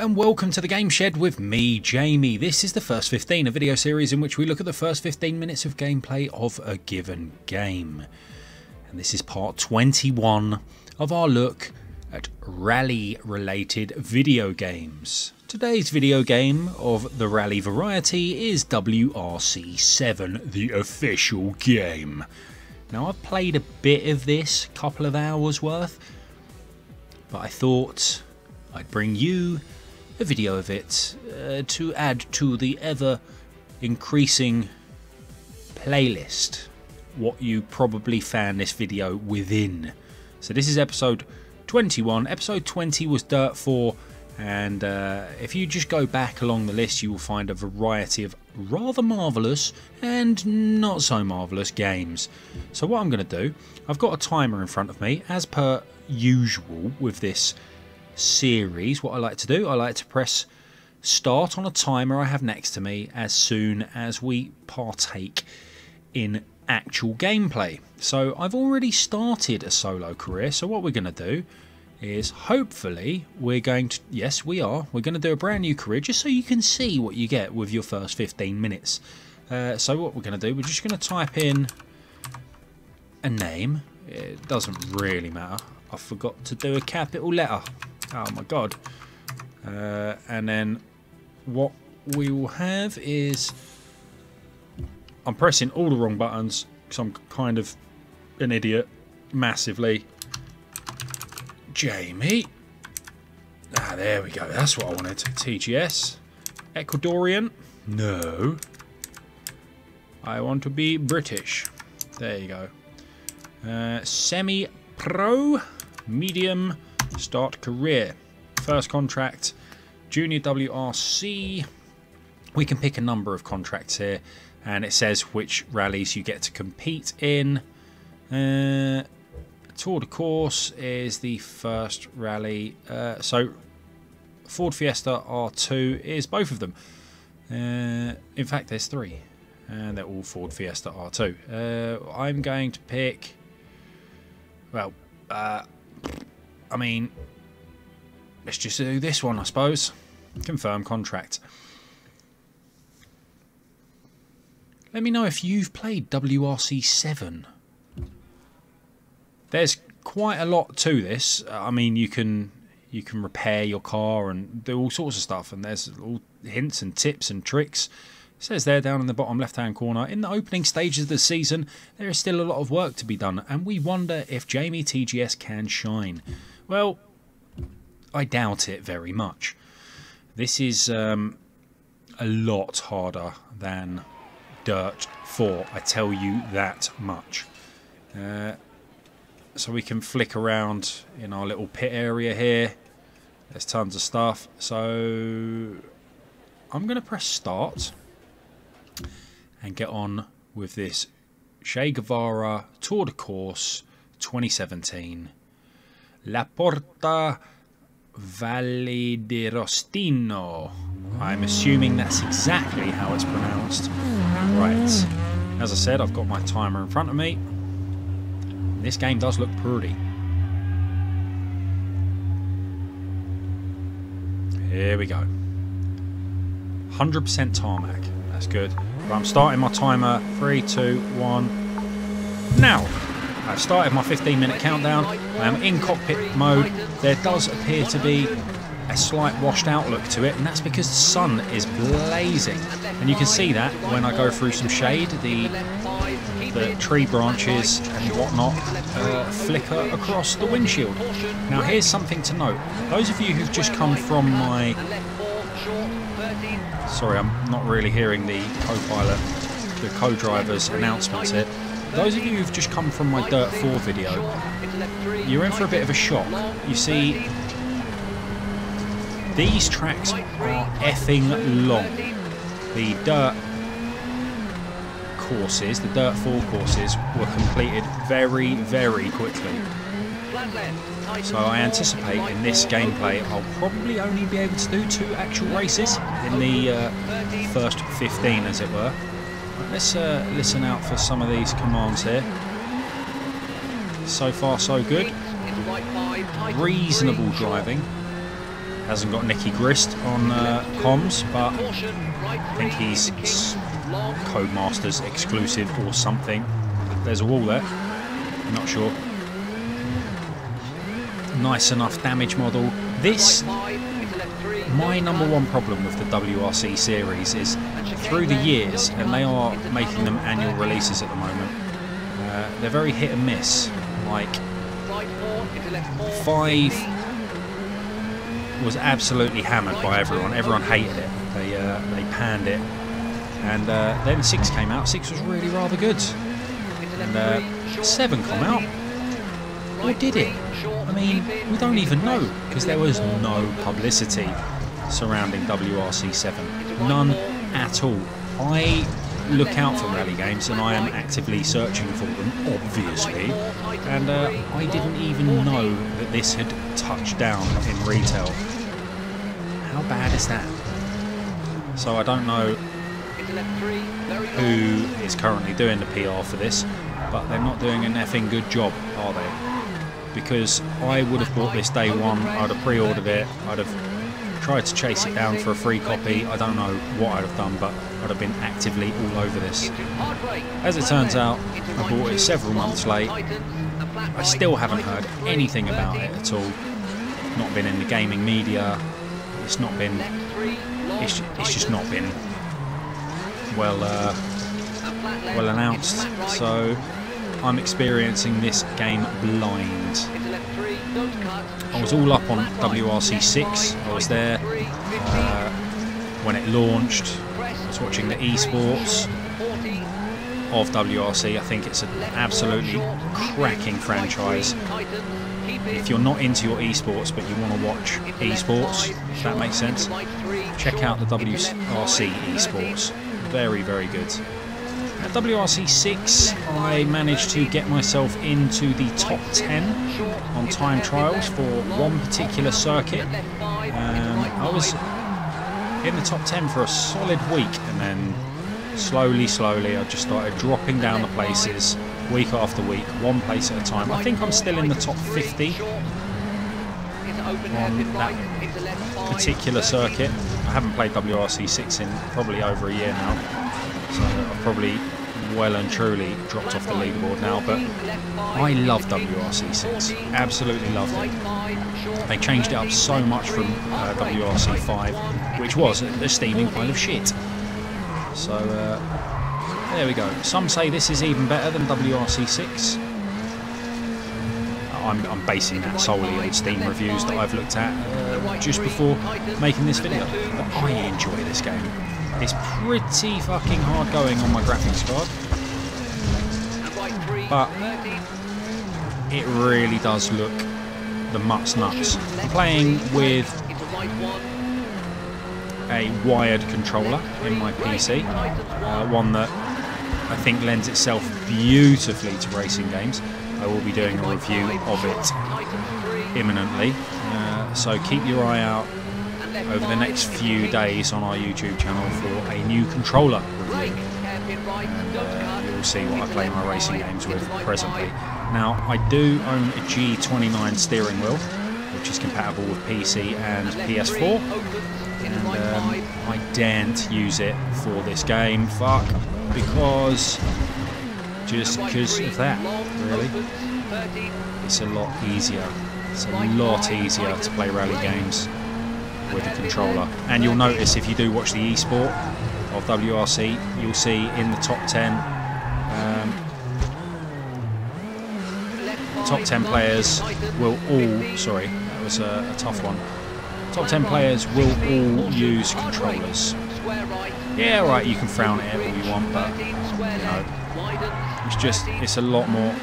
and welcome to the Games Shed with me, Jamie. This is the first 15, a video series in which we look at the first 15 minutes of gameplay of a given game. And this is part 21 of our look at rally related video games. Today's video game of the rally variety is WRC7, the official game. Now I've played a bit of this, a couple of hours worth, but I thought I'd bring you a video of it uh, to add to the ever increasing playlist what you probably found this video within. So this is episode 21. Episode 20 was Dirt 4 and uh, if you just go back along the list you will find a variety of rather marvellous and not so marvellous games. So what I'm going to do, I've got a timer in front of me as per usual with this series, what I like to do, I like to press start on a timer I have next to me as soon as we partake in actual gameplay. So I've already started a solo career, so what we're going to do is hopefully we're going to, yes we are, we're going to do a brand new career just so you can see what you get with your first 15 minutes. Uh, so what we're going to do, we're just going to type in a name, it doesn't really matter, I forgot to do a capital letter. Oh my god. Uh, and then what we will have is I'm pressing all the wrong buttons because I'm kind of an idiot massively. Jamie. Ah, there we go. That's what I wanted. TGS. Ecuadorian. No. I want to be British. There you go. Uh, Semi-pro. Medium Start career. First contract, Junior WRC. We can pick a number of contracts here, and it says which rallies you get to compete in. Uh, Tour de Corse is the first rally. Uh, so, Ford Fiesta R2 is both of them. Uh, in fact, there's three, and they're all Ford Fiesta R2. Uh, I'm going to pick. Well, uh, I mean, let's just do this one, I suppose. Confirm contract. Let me know if you've played WRC 7. There's quite a lot to this. Uh, I mean, you can you can repair your car and do all sorts of stuff, and there's all hints and tips and tricks. It says there down in the bottom left hand corner, in the opening stages of the season, there is still a lot of work to be done, and we wonder if Jamie TGS can shine. Well, I doubt it very much. This is um, a lot harder than Dirt 4, I tell you that much. Uh, so we can flick around in our little pit area here. There's tons of stuff. So I'm going to press start and get on with this Che Guevara Tour de Corse 2017 La Porta Valle di Rostino. I'm assuming that's exactly how it's pronounced. Right. As I said, I've got my timer in front of me. This game does look pretty. Here we go. 100% tarmac. That's good. I'm starting my timer. Three, two, one. Now. I've started my 15 minute countdown. I am in cockpit mode. There does appear to be a slight washed outlook to it, and that's because the sun is blazing. And you can see that when I go through some shade, the the tree branches and whatnot uh, flicker across the windshield. Now here's something to note. Those of you who've just come from my... Sorry, I'm not really hearing the co-pilot, the co-driver's announcements here. Those of you who've just come from my Dirt 4 video, you're in for a bit of a shock. You see, these tracks are effing long. The Dirt courses, the Dirt 4 courses, were completed very, very quickly. So I anticipate in this gameplay I'll probably only be able to do two actual races in the uh, first 15 as it were. Let's uh, listen out for some of these commands here. So far so good. Reasonable driving. Hasn't got Nicky Grist on uh, comms, but I think he's Codemasters exclusive or something. There's a wall there. Not sure. Nice enough damage model. This, my number one problem with the WRC series is through the years, and they are making them annual releases at the moment, uh, they're very hit and miss. Like, 5 was absolutely hammered by everyone. Everyone hated it. They uh, they panned it, and uh, then six came out. Six was really rather good, and uh, seven come out. Or did it? I mean, we don't even know because there was no publicity surrounding WRC7. None at all. I look out for rally games and I am actively searching for them, obviously. And uh, I didn't even know that this had touched down in retail. How bad is that? So I don't know who is currently doing the PR for this, but they're not doing an effing good job, are they? Because I would have bought this day one, I'd have pre-ordered it, I'd have tried to chase it down for a free copy. I don't know what I'd have done, but I'd have been actively all over this. As it turns out, I bought it several months late. I still haven't heard anything about it at all. Not been in the gaming media. It's not been. It's, it's just not been well uh, well announced. So I'm experiencing this game blind. I was all up on WRC6. I was there uh, when it launched. I was watching the esports of WRC. I think it's an absolutely cracking franchise. If you're not into your esports but you want to watch esports, if that makes sense, check out the WRC esports. Very, very good. At WRC6, I managed to get myself into the top 10 on time trials for one particular circuit. Um, I was in the top 10 for a solid week and then slowly, slowly, I just started dropping down the places week after week, one place at a time. I think I'm still in the top 50 on that particular circuit. I haven't played WRC6 in probably over a year now. So I've probably well and truly dropped off the leaderboard now, but I love WRC6. Absolutely loved it. They changed it up so much from uh, WRC5, which was a steaming pile of shit. So uh, there we go. Some say this is even better than WRC6. I'm, I'm, basing that solely on Steam reviews that I've looked at uh, just before making this video. But I enjoy this game. It's pretty fucking hard going on my graphics card. But it really does look the mutt's nuts. I'm playing with a wired controller in my PC, uh, one that I think lends itself beautifully to racing games. I will be doing a review of it imminently, uh, so keep your eye out over the next few days on our YouTube channel for a new controller review. Uh, you'll see what I play my racing games with presently. Now, I do own a G29 steering wheel, which is compatible with PC and PS4. And um, I daren't use it for this game. Fuck. Because. Just because of that, really. It's a lot easier. It's a lot easier to play rally games with the controller. And you'll notice if you do watch the eSport of WRC, you'll see in the top 10, um, top 10 players will all, sorry, that was a, a tough one. Top 10 players will all use controllers. Yeah, right, you can frown at it all you want, but, you know, it's just, it's a lot more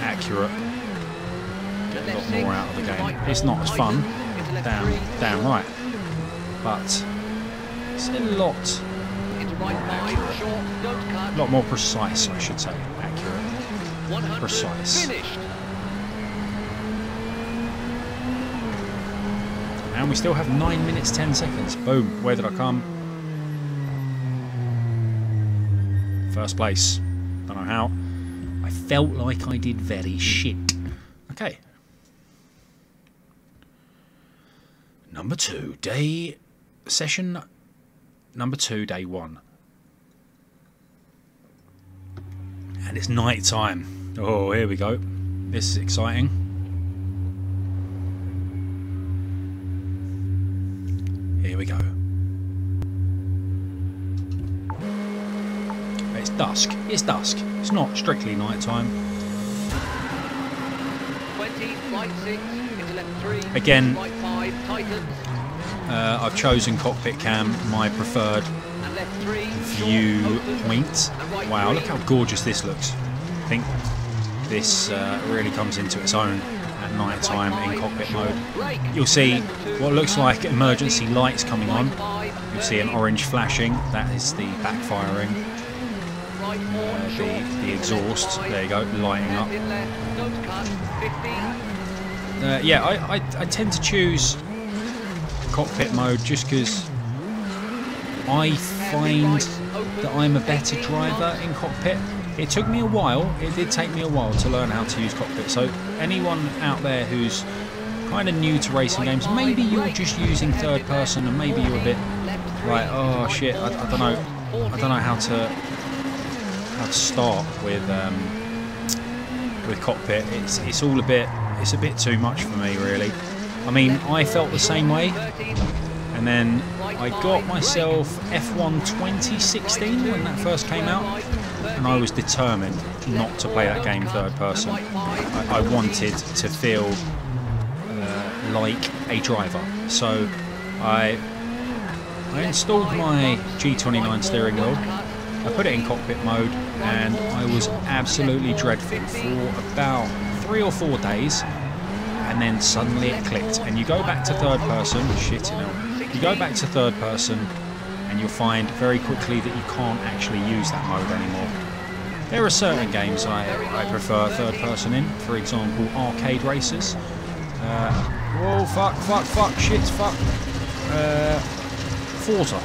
accurate. Get a lot more out of the game. It's not as fun, damn, damn right but it's a lot. A lot more precise, I should say. Accurate. Precise. And we still have 9 minutes 10 seconds. Boom. Where did I come? First place. Don't know how. I felt like I did very shit. Okay, number two, day session number two, day one. And it's night time. Oh, here we go. This is exciting. Here we go. It's dusk. It's dusk. It's not strictly night time. 20, 6, into left 3, Again- right 5, tightens, Uh, I've chosen cockpit cam, my preferred and left 3, view point. Wow, look how gorgeous this looks. I think this uh, really comes into its own at night time in cockpit mode. You'll see what looks like emergency lights coming on. You'll see an orange flashing, that is the backfiring. Uh, the, the exhaust, there you go, lighting up. Uh, yeah, I, I, I tend to choose cockpit mode just because I find that I'm a better driver in cockpit. It took me a while, it did take me a while to learn how to use cockpit. So anyone out there who's kind of new to racing games, maybe you're just using third person and maybe you're a bit like, oh shit, I, I don't know, I don't know how to how to start with um, with cockpit. It's it's all a bit it's a bit too much for me really. I mean, I felt the same way, and then I got myself F1 2016 when that first came out, and I was determined not to play that game third person. I, I wanted to feel uh, like a driver, so I I installed my G29 steering wheel. I put it in cockpit mode, and I was absolutely dreadful for about three or four days and then suddenly it clicked. And you go back to third person shit you know. You go back to third person and you'll find very quickly that you can't actually use that mode anymore. There are certain games I, I prefer third person in for example arcade races. Uh, whoa fuck fuck fuck shit fuck. Uh, Forza.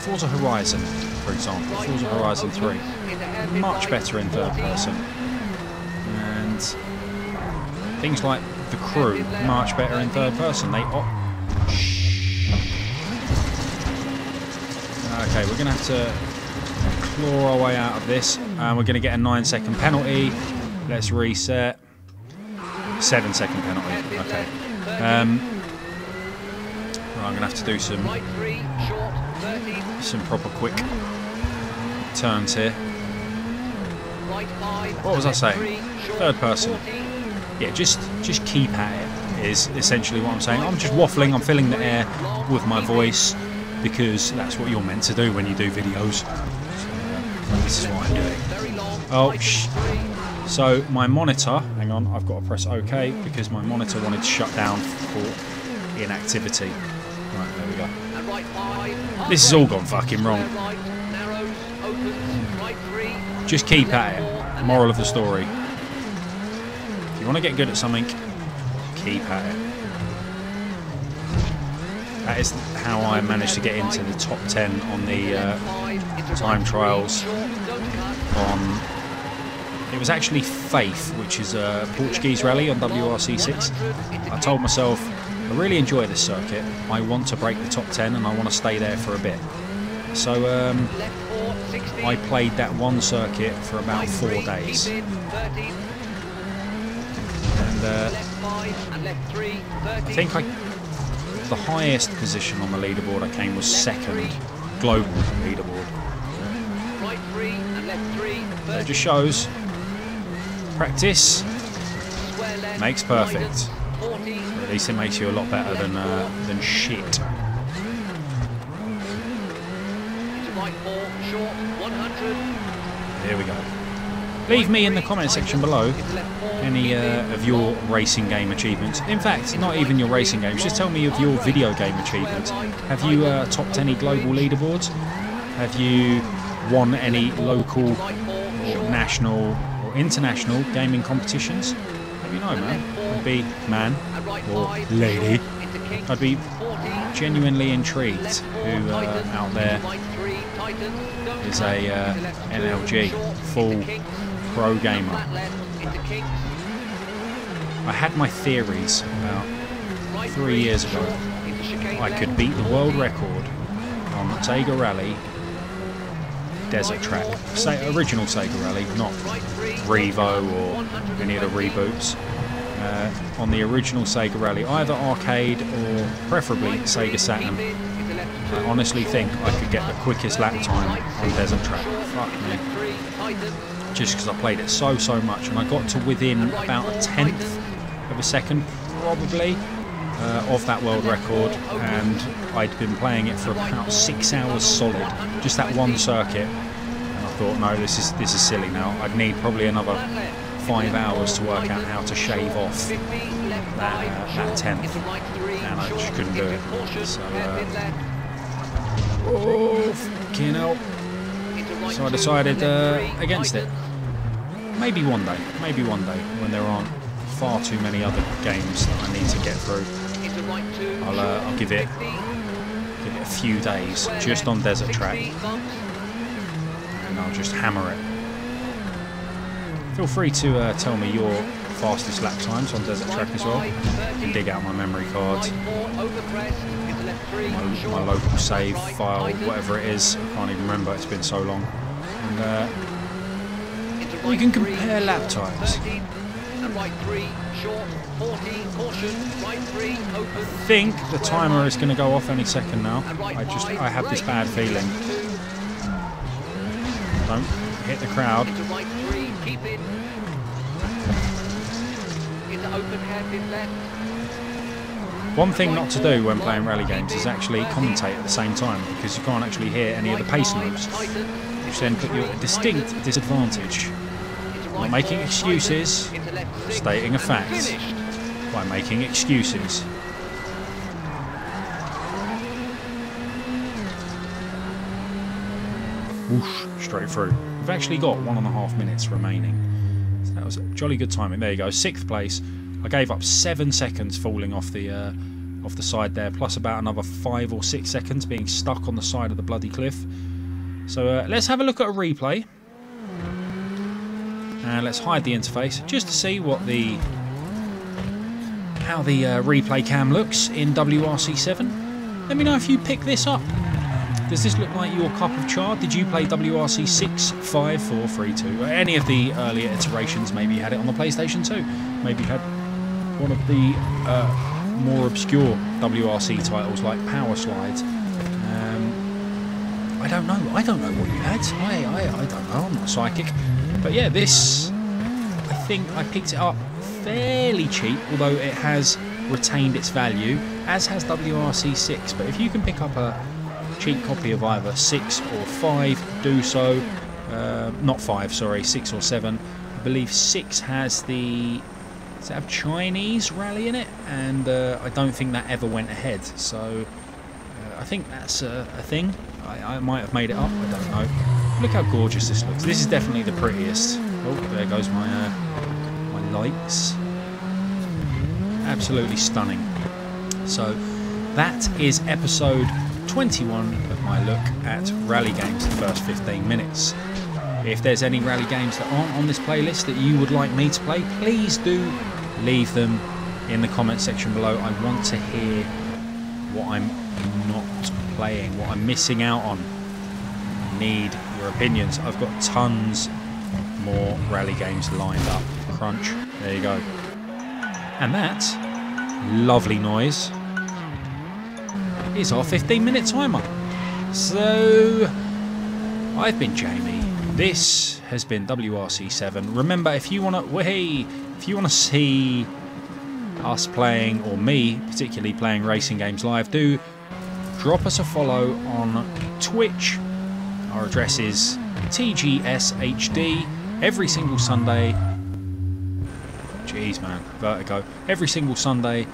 Forza Horizon for example. Forza Horizon 3 much better in third person. And things like the crew much better in third person. They okay, we're gonna have to claw our way out of this, and we're gonna get a nine second penalty. Let's reset. Seven second penalty. Okay. Um, right, I'm gonna have to do some Right 3, short, 30, some proper quick turns here. What was I saying? Third person. 40, yeah, just just keep at it is essentially what I'm saying. I'm just waffling. I'm filling the air with my voice because that's what you're meant to do when you do videos. So, this is what I'm doing. Oh, shh. So my monitor, hang on, I've got to press OK because my monitor wanted to shut down for inactivity. Right, there we go. and right 5, This has all gone fucking wrong. square right, narrows, opens, right 3, Just keep at it. Moral of the story. You want to get good at something, keep at it. That is how I managed to get into the top 10 on the uh, time trials on. It was actually Fafe, which is a Portuguese rally on WRC6. I told myself, I really enjoy this circuit. I want to break the top 10 and I want to stay there for a bit. So um, I played that one circuit for about four days. Uh, I think I, the highest position on the leaderboard I came was second global leaderboard. So it just shows practice makes perfect. At least it makes you a lot better than uh, than shit. Into right four. Short. 100. Here we go. Leave me in the comment section below any uh, of your racing game achievements. In fact, not even your racing games. Just tell me of your video game achievements. Have you uh, topped any global leaderboards? Have you won any local or national or international gaming competitions? Let me know, man. I'd be man or lady. I'd be genuinely intrigued who uh, out there is a uh. NLG full. Pro gamer. I had my theories about Three years ago. I could beat the world record on the Sega Rally Desert Track, Say, original Sega Rally, not Revo or any of the reboots. Uh, on the original Sega Rally, either arcade or preferably Sega Saturn. I honestly think I could get the quickest lap time on Desert Track. Fuck me. Just because I played it so, so much. And I got to within about a tenth of a second, probably, uh, of that world record. And I'd been playing it for about six hours solid. Just that one circuit. And I thought, no, this is, this is silly now. I'd need probably another five hours to work out how to shave off that, uh, that tenth. And I just couldn't do it. So, uh, Oh, fucking hell. So I decided uh, against it. Maybe one day, maybe one day, when there aren't far too many other games that I need to get through. I'll, uh, I'll give it give it a few days just on desert track, and I'll just hammer it. Feel free to uh, tell me your fastest lap times on desert track as well. Can dig out my memory cards my, my, local save file, whatever it is. I can't even remember, it's been so long. And uh, you can compare lap times. I think the timer is going to go off any second now. I just, I have this bad feeling. Don't hit the crowd. One thing not to do when playing rally games is actually commentate at the same time because you can't actually hear any of the pace notes, which then put you at a distinct disadvantage. Not making excuses, stating a fact by making excuses. Whoosh, straight through. We've actually got one and a half minutes remaining. So that was a jolly good timing. There you go, sixth place. I gave up seven seconds falling off the uh, off the side there, plus about another five or six seconds being stuck on the side of the bloody cliff. So uh, let's have a look at a replay. And let's hide the interface just to see what the how the uh, replay cam looks in WRC7. Let me know if you pick this up. Does this look like your cup of char? Did you play WRC 6, 5, 4, 3, 2? Any of the earlier iterations, maybe you had it on the PlayStation 2. Maybe you had one of the uh, more obscure WRC titles like Power Slides. Um, I don't know. I don't know what you had. I, I, I don't know. I'm not psychic. But yeah, this, I think I picked it up fairly cheap, although it has retained its value, as has WRC 6. But if you can pick up a cheap copy of either 6 or 5, do so. Uh, not 5, sorry, 6 or 7. I believe 6 has the have Chinese rally in it? And uh, I don't think that ever went ahead. So uh, I think that's a, a thing. I, I, might have made it up. I don't know. Look how gorgeous this looks. This is definitely the prettiest. Oh, there goes my uh, my lights. Absolutely stunning. So that is episode 21 of my look at rally games the first 15 minutes. If there's any rally games that aren't on this playlist that you would like me to play, please do leave them in the comment section below. I want to hear what I'm not playing, what I'm missing out on. Need your opinions. I've got tons more rally games lined up. Crunch. There you go. And that lovely noise is our 15 minute timer. So I've been Jamie. This has been WRC7. Remember, if you want to, hey, if you want to see us playing, or me particularly playing racing games live, do drop us a follow on Twitch. Our address is TGSHD every single Sunday. Jeez, man, vertigo. Every single Sunday,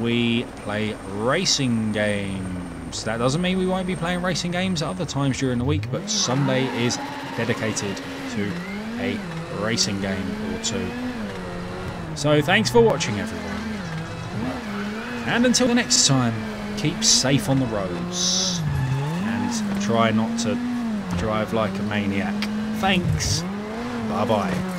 we play racing games. That doesn't mean we won't be playing racing games at other times during the week, but Sunday is dedicated to a racing game or two. So thanks for watching everyone. And until the next time, keep safe on the roads. And try not to drive like a maniac. Thanks. Bye bye.